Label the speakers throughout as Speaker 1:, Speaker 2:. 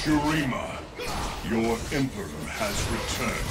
Speaker 1: Shurima, your Emperor has returned.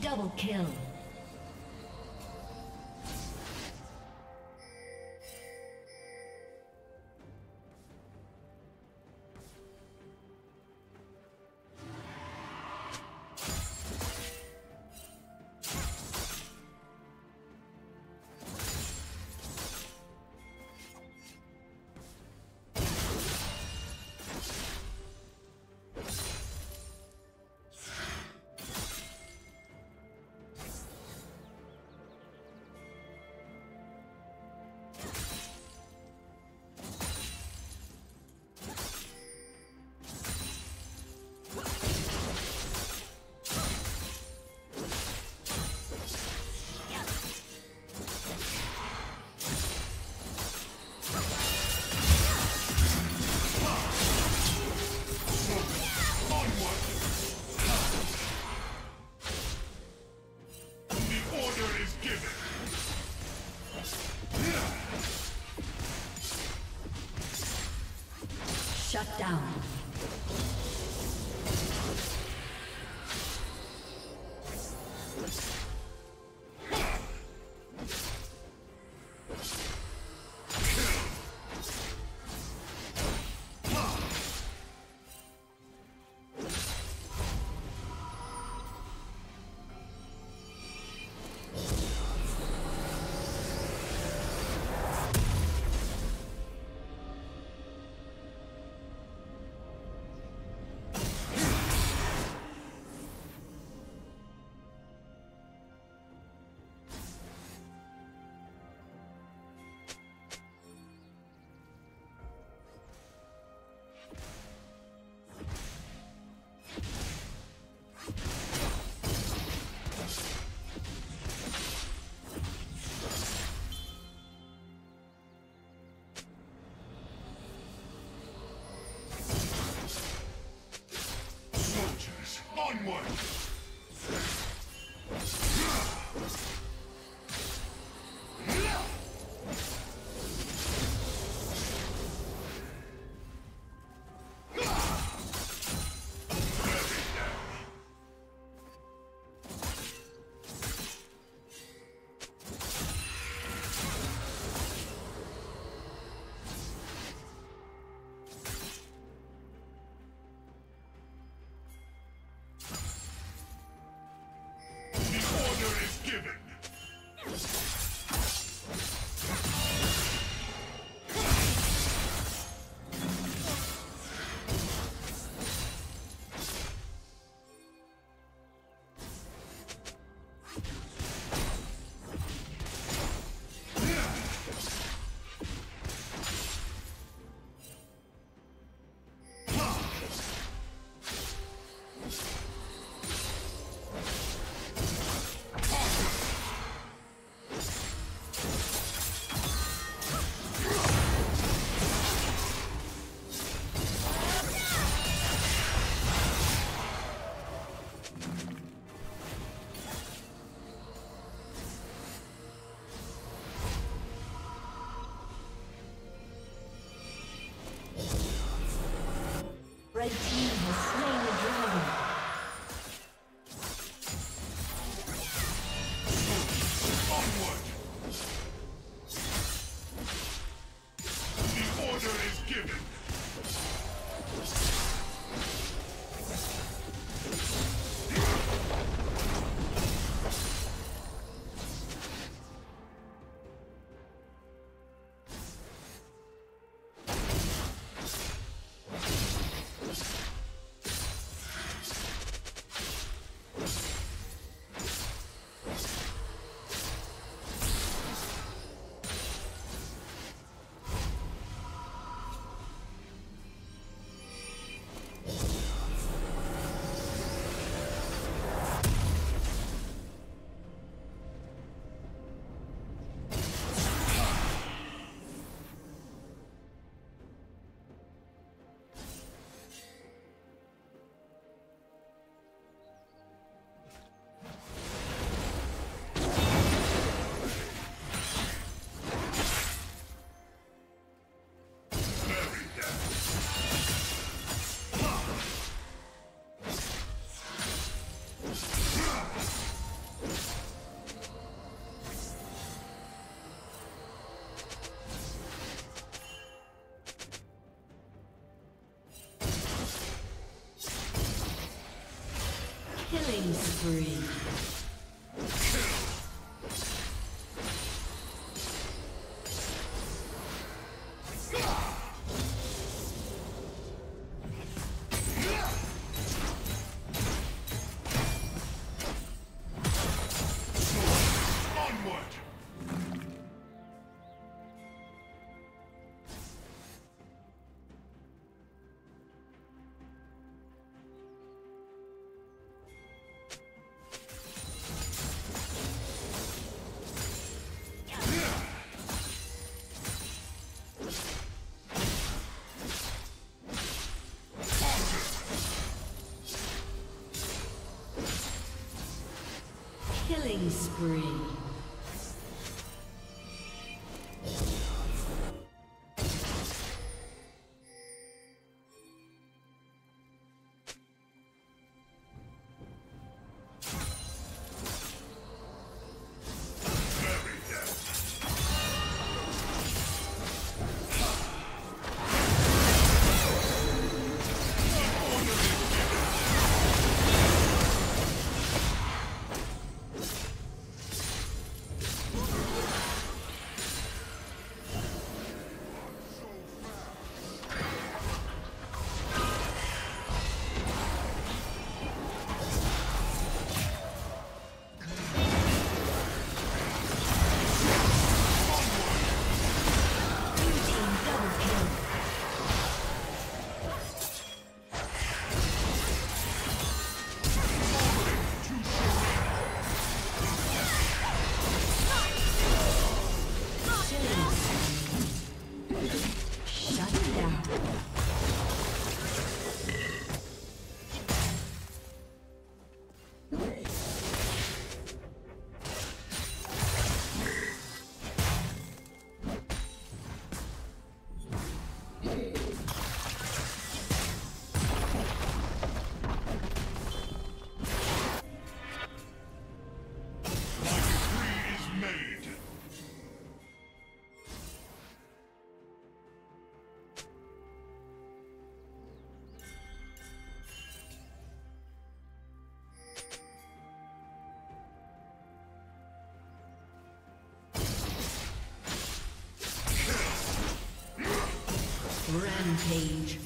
Speaker 2: Double kill.
Speaker 1: Down. Killing spree.
Speaker 2: Rampage.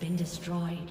Speaker 2: Been destroyed.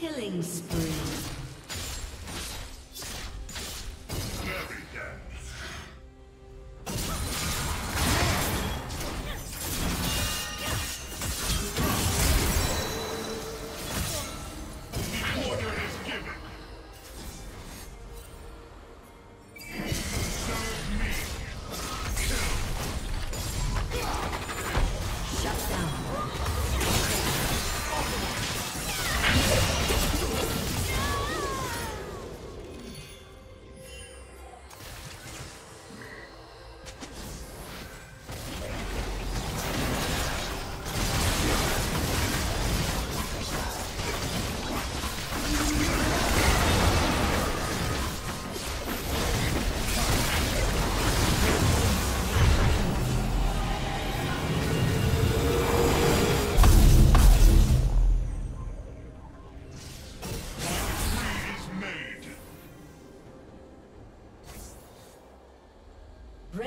Speaker 2: Killing spree.